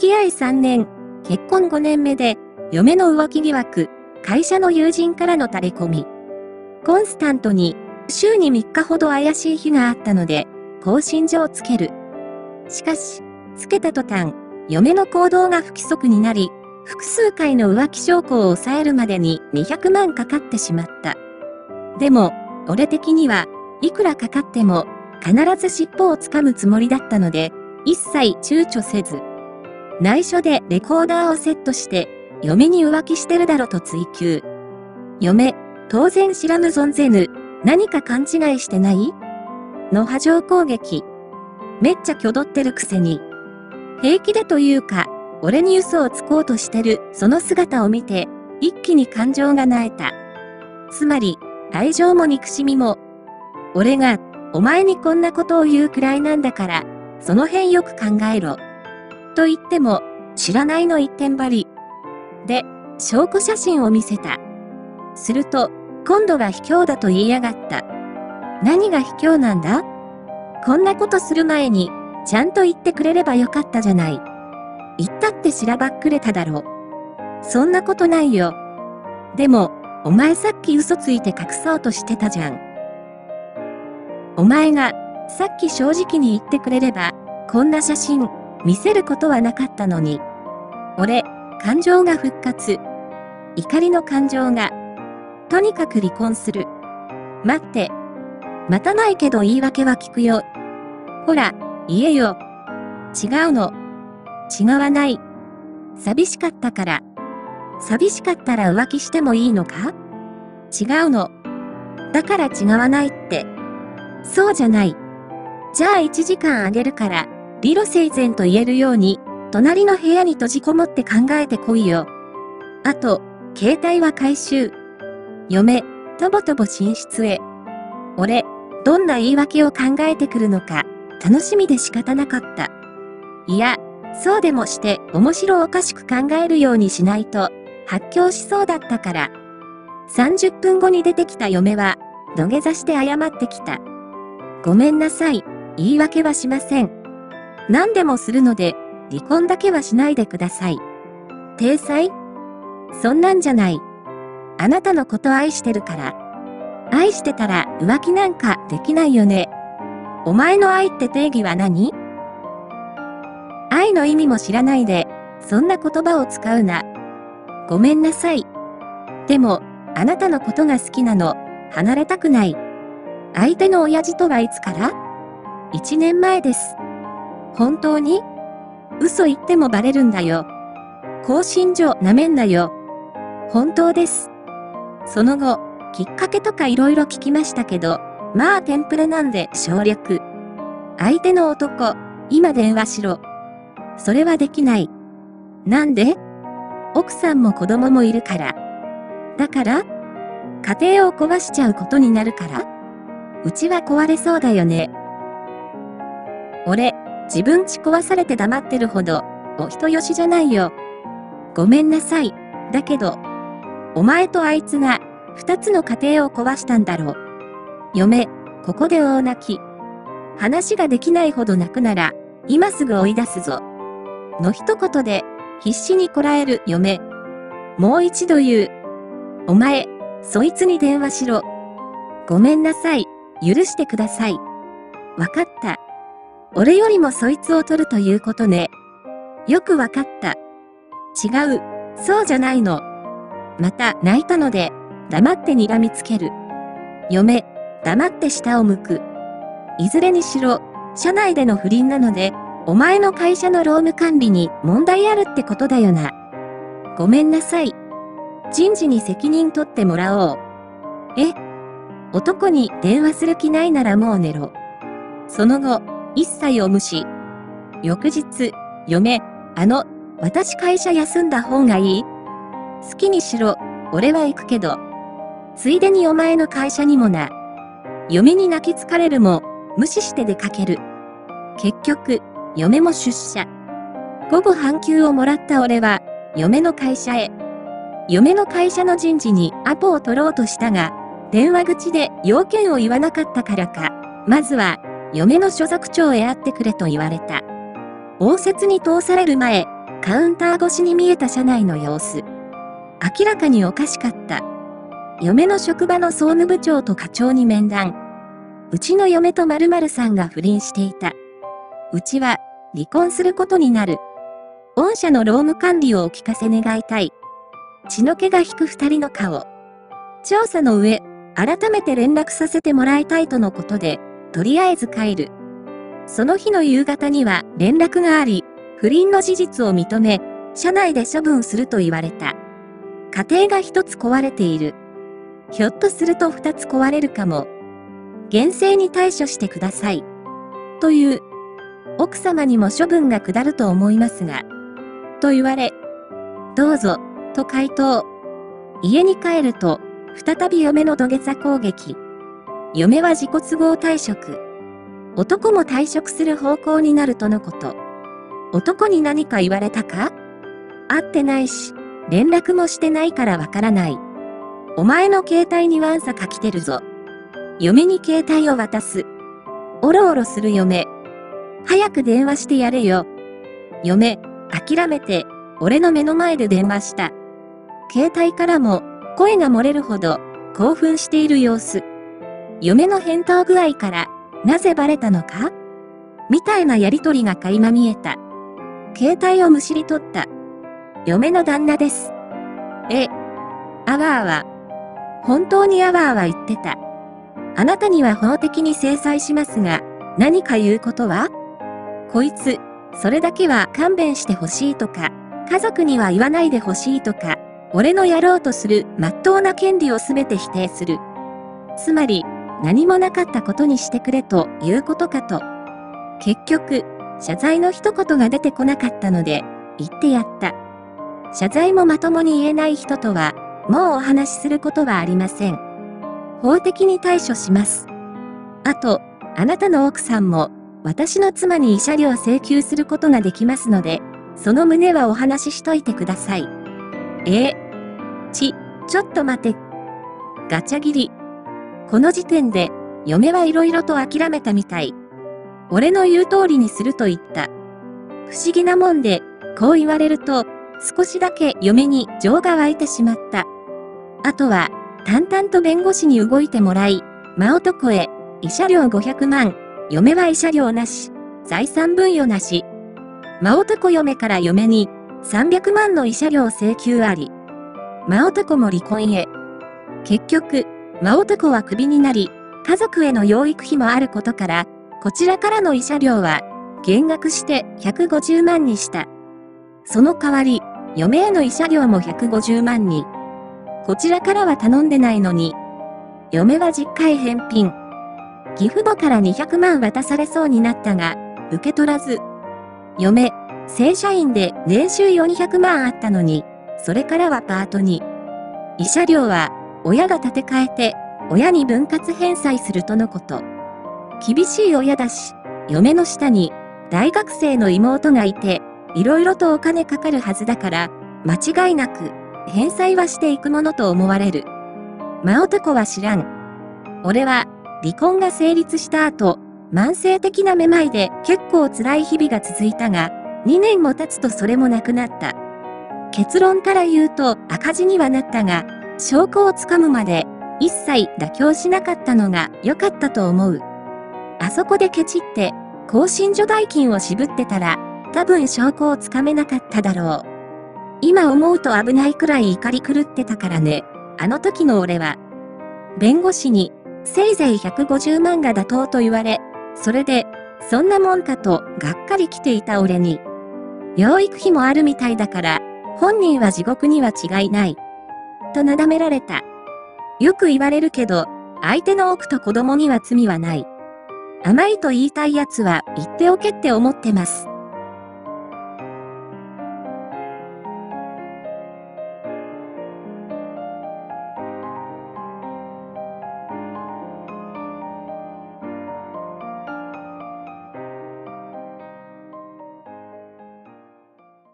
付き合い3年、結婚5年目で、嫁の浮気疑惑、会社の友人からの垂れ込み。コンスタントに、週に3日ほど怪しい日があったので、更新状をつける。しかし、つけた途端、嫁の行動が不規則になり、複数回の浮気証拠を抑えるまでに200万かかってしまった。でも、俺的には、いくらかかっても、必ず尻尾をつかむつもりだったので、一切躊躇せず、内緒でレコーダーをセットして、嫁に浮気してるだろと追求。嫁、当然知らぬ存ぜぬ、何か勘違いしてない？の波状攻撃。めっちゃ挙動ってるくせに。平気でというか、俺に嘘をつこうとしてるその姿を見て、一気に感情が萎えた。つまり、愛情も憎しみも。俺が、お前にこんなことを言うくらいなんだから、その辺よく考えろ。と言っても、知らないの一点張り。で、証拠写真を見せた。すると、今度は卑怯だと言いやがった。何が卑怯なんだ？こんなことする前に、ちゃんと言ってくれればよかったじゃない。言ったってしらばっくれただろ。そんなことないよ。でも、お前さっき嘘ついて隠そうとしてたじゃん。お前が、さっき正直に言ってくれれば、こんな写真、見せることはなかったのに。俺、感情が復活。怒りの感情が。とにかく離婚する。待って。待たないけど言い訳は聞くよ。ほら、言えよ。違うの。違わない。寂しかったから。寂しかったら浮気してもいいのか？違うの。だから違わないって。そうじゃない。じゃあ1時間あげるから、理路整然と言えるように、隣の部屋に閉じこもって考えてこいよ。あと、携帯は回収。嫁、とぼとぼ寝室へ。俺、どんな言い訳を考えてくるのか、楽しみで仕方なかった。いや、そうでもして面白おかしく考えるようにしないと、発狂しそうだったから。30分後に出てきた嫁は、土下座して謝ってきた。ごめんなさい、言い訳はしません。何でもするので、離婚だけはしないでください。体裁？そんなんじゃない。あなたのこと愛してるから。愛してたら浮気なんかできないよね。お前の愛って定義は何？愛の意味も知らないで、そんな言葉を使うな。ごめんなさい。でも、あなたのことが好きなの、離れたくない。相手の親父とはいつから？一年前です。本当に？嘘言ってもバレるんだよ。更新状なめんなよ。本当です。その後、きっかけとか色々聞きましたけど、まあテンプレなんで省略。相手の男、今電話しろ。それはできない。なんで？奥さんも子供もいるから。だから家庭を壊しちゃうことになるからうちは壊れそうだよね。俺、自分ち壊されて黙ってるほど、お人よしじゃないよ。ごめんなさい。だけど、お前とあいつが、二つの家庭を壊したんだろう。嫁、ここで大泣き。話ができないほど泣くなら、今すぐ追い出すぞ。の一言で、必死にこらえる嫁。もう一度言う。お前、そいつに電話しろ。ごめんなさい。許してください。わかった。俺よりもそいつを取るということね。よくわかった。違う、そうじゃないの。また泣いたので、黙って睨みつける。嫁、黙って下を向く。いずれにしろ、社内での不倫なので、お前の会社の労務管理に問題あるってことだよな。ごめんなさい。人事に責任取ってもらおう。え？男に電話する気ないならもう寝ろ。その後、一切を無視。翌日、嫁、あの、私会社休んだ方がいい好きにしろ、俺は行くけど。ついでにお前の会社にもな。嫁に泣きつかれるも、無視して出かける。結局、嫁も出社。午後半休をもらった俺は、嫁の会社へ。嫁の会社の人事にアポを取ろうとしたが、電話口で要件を言わなかったからか、まずは嫁の所属長へ会ってくれと言われた。応接に通される前、カウンター越しに見えた車内の様子。明らかにおかしかった。嫁の職場の総務部長と課長に面談。うちの嫁と〇〇さんが不倫していた。うちは離婚することになる。御社の労務管理をお聞かせ願いたい。血の気が引く二人の顔。調査の上、改めて連絡させてもらいたいとのことで、とりあえず帰る。その日の夕方には連絡があり、不倫の事実を認め、社内で処分すると言われた。家庭が一つ壊れている。ひょっとすると二つ壊れるかも。厳正に対処してください。という。奥様にも処分が下ると思いますが。と言われ。どうぞ、と回答。家に帰ると、再び嫁の土下座攻撃。嫁は自己都合退職。男も退職する方向になるとのこと。男に何か言われたか？会ってないし、連絡もしてないからわからない。お前の携帯にワンサか来てるぞ。嫁に携帯を渡す。おろおろする嫁。早く電話してやれよ。嫁、諦めて、俺の目の前で電話した。携帯からも、声が漏れるほど、興奮している様子。嫁の返答具合から、なぜバレたのか？みたいなやりとりが垣間見えた。携帯をむしり取った。嫁の旦那です。え、あわあわ。本当にあわあわ言ってた。あなたには法的に制裁しますが、何か言うことは？こいつ、それだけは勘弁してほしいとか、家族には言わないでほしいとか、俺のやろうとする真っ当な権利をすべて否定する。つまり、何もなかったことにしてくれということかと。結局、謝罪の一言が出てこなかったので、言ってやった。謝罪もまともに言えない人とは、もうお話しすることはありません。法的に対処します。あと、あなたの奥さんも、私の妻に慰謝料請求することができますので、その旨はお話ししといてください。ええ。ち、ちょっと待て。ガチャ切り。この時点で、嫁はいろいろと諦めたみたい。俺の言う通りにすると言った。不思議なもんで、こう言われると、少しだけ嫁に情が湧いてしまった。あとは、淡々と弁護士に動いてもらい、真男へ、慰謝料500万、嫁は慰謝料なし、財産分与なし。真男嫁から嫁に、300万の慰謝料請求あり。真男も離婚へ。結局、真男はクビになり、家族への養育費もあることから、こちらからの慰謝料は、減額して150万にした。その代わり、嫁への慰謝料も150万に。こちらからは頼んでないのに。嫁は実家へ返品。義父母から200万渡されそうになったが、受け取らず。嫁、正社員で年収400万あったのに、それからはパートに。慰謝料は、親が立て替えて、親に分割返済するとのこと。厳しい親だし、嫁の下に、大学生の妹がいて、いろいろとお金かかるはずだから、間違いなく、返済はしていくものと思われる。真男は知らん。俺は、離婚が成立した後、慢性的なめまいで結構辛い日々が続いたが、2年も経つとそれもなくなった。結論から言うと赤字にはなったが、証拠をつかむまで一切妥協しなかったのが良かったと思う。あそこでケチって、更新所代金を渋ってたら、多分証拠をつかめなかっただろう。今思うと危ないくらい怒り狂ってたからね。あの時の俺は。弁護士に、せいぜい150万が妥当と言われ、それで、そんなもんかとがっかり来ていた俺に。養育費もあるみたいだから、本人は地獄には違いない。となだめられた。よく言われるけど、相手の奥と子供には罪はない。甘いと言いたい奴は言っておけって思ってます。